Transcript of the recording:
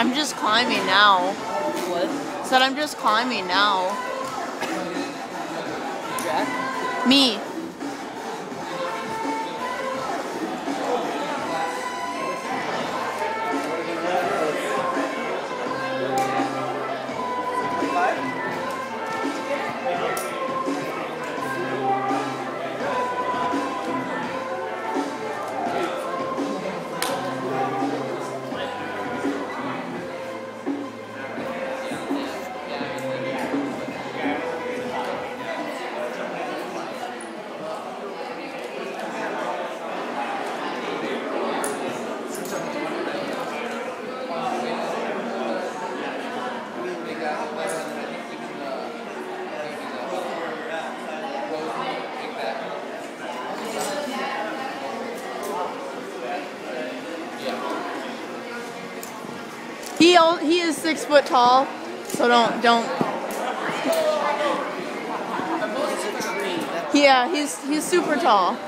I'm just climbing now. What? Said I'm just climbing now. Jack? Me. He he is six foot tall, so don't don't. Yeah, he's he's super tall.